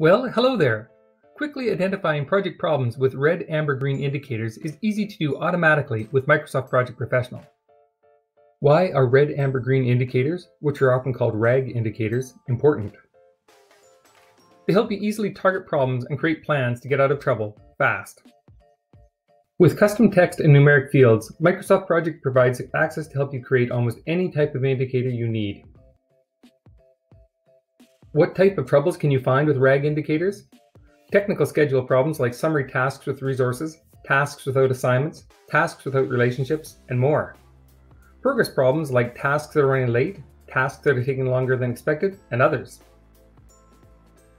Well, hello there. Quickly identifying project problems with red, amber, green indicators is easy to do automatically with Microsoft Project Professional. Why are red, amber, green indicators, which are often called RAG indicators, important? They help you easily target problems and create plans to get out of trouble fast. With custom text and numeric fields, Microsoft Project provides access to help you create almost any type of indicator you need. What type of troubles can you find with RAG indicators? Technical schedule problems like summary tasks with resources, tasks without assignments, tasks without relationships, and more. Progress problems like tasks that are running late, tasks that are taking longer than expected, and others.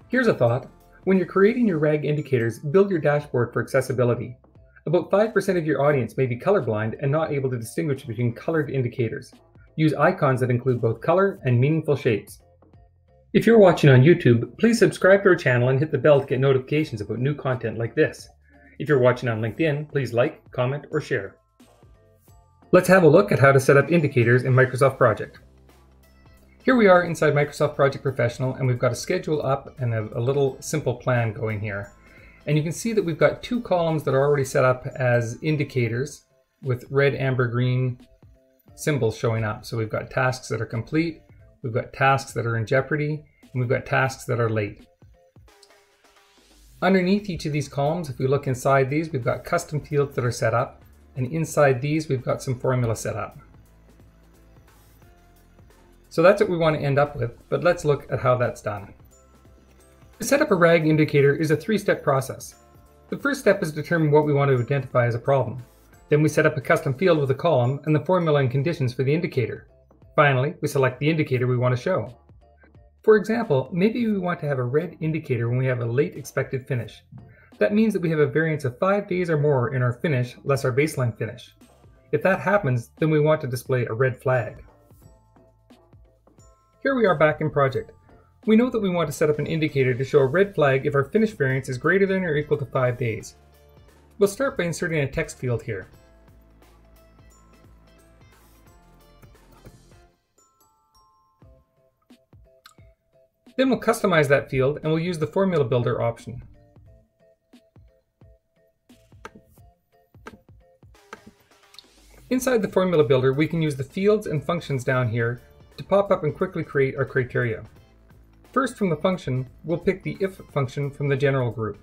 Here's a thought. When you're creating your RAG indicators, build your dashboard for accessibility. About 5% of your audience may be colorblind and not able to distinguish between colored indicators. Use icons that include both color and meaningful shapes. If you're watching on YouTube, please subscribe to our channel and hit the bell to get notifications about new content like this. If you're watching on LinkedIn, please like, comment, or share. Let's have a look at how to set up indicators in Microsoft Project. Here we are inside Microsoft Project Professional and we've got a schedule up and a, a little simple plan going here. And you can see that we've got two columns that are already set up as indicators with red, amber, green symbols showing up. So we've got tasks that are complete We've got tasks that are in jeopardy, and we've got tasks that are late. Underneath each of these columns, if we look inside these, we've got custom fields that are set up, and inside these, we've got some formula set up. So that's what we want to end up with, but let's look at how that's done. To set up a RAG indicator is a three-step process. The first step is to determine what we want to identify as a problem. Then we set up a custom field with a column and the formula and conditions for the indicator. Finally, we select the indicator we want to show. For example, maybe we want to have a red indicator when we have a late expected finish. That means that we have a variance of 5 days or more in our finish less our baseline finish. If that happens, then we want to display a red flag. Here we are back in project. We know that we want to set up an indicator to show a red flag if our finish variance is greater than or equal to 5 days. We'll start by inserting a text field here. Then we'll customize that field and we'll use the Formula Builder option. Inside the Formula Builder, we can use the fields and functions down here to pop up and quickly create our criteria. First from the function, we'll pick the if function from the general group.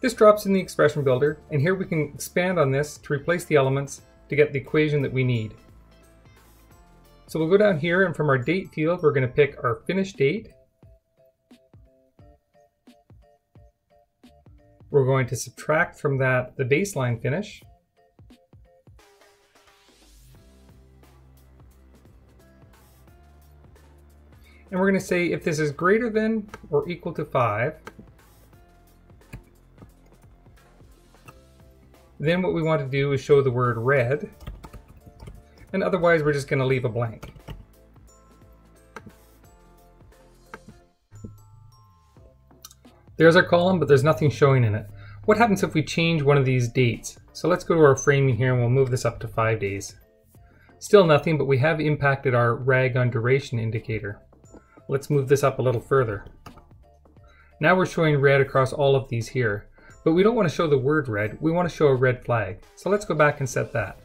This drops in the expression builder, and here we can expand on this to replace the elements to get the equation that we need. So we'll go down here and from our date field, we're going to pick our finish date. We're going to subtract from that the baseline finish. And we're going to say if this is greater than or equal to 5, then what we want to do is show the word red and otherwise we're just going to leave a blank. There's our column, but there's nothing showing in it. What happens if we change one of these dates? So let's go to our framing here and we'll move this up to five days. Still nothing, but we have impacted our rag on duration indicator. Let's move this up a little further. Now we're showing red across all of these here, but we don't want to show the word red, we want to show a red flag. So let's go back and set that.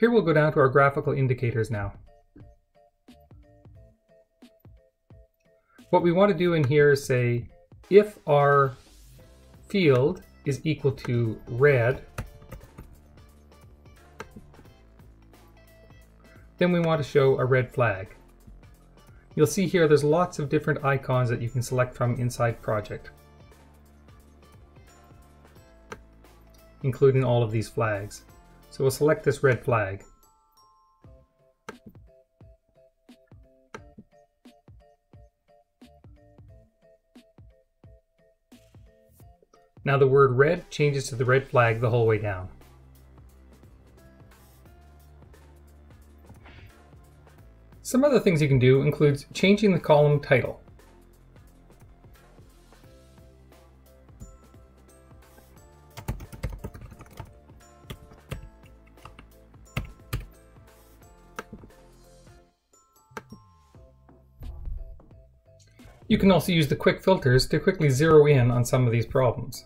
Here we'll go down to our graphical indicators now. What we want to do in here is say if our field is equal to red, then we want to show a red flag. You'll see here there's lots of different icons that you can select from inside project, including all of these flags. So we'll select this red flag. Now the word red changes to the red flag the whole way down. Some other things you can do includes changing the column title. You can also use the quick filters to quickly zero in on some of these problems.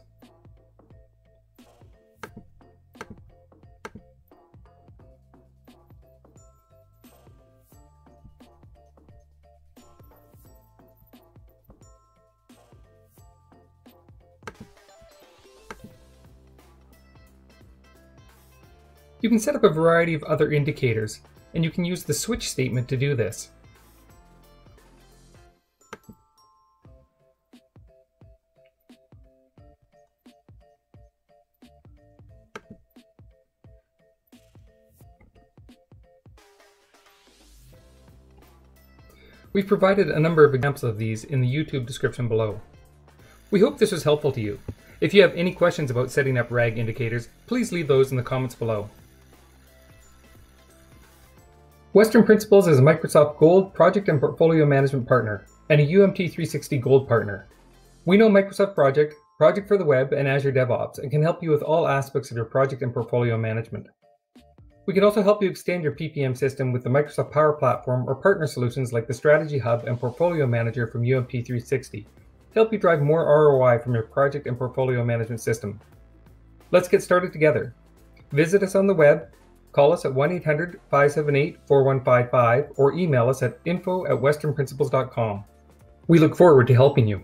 You can set up a variety of other indicators, and you can use the switch statement to do this. We've provided a number of examples of these in the YouTube description below. We hope this was helpful to you. If you have any questions about setting up RAG indicators, please leave those in the comments below. Western Principles is a Microsoft Gold project and portfolio management partner and a UMT 360 Gold partner. We know Microsoft Project, Project for the Web, and Azure DevOps and can help you with all aspects of your project and portfolio management. We can also help you extend your PPM system with the Microsoft Power Platform or partner solutions like the Strategy Hub and Portfolio Manager from UMT360 to help you drive more ROI from your project and portfolio management system. Let's get started together. Visit us on the web, call us at 1 800 578 4155, or email us at info at westernprinciples.com. We look forward to helping you.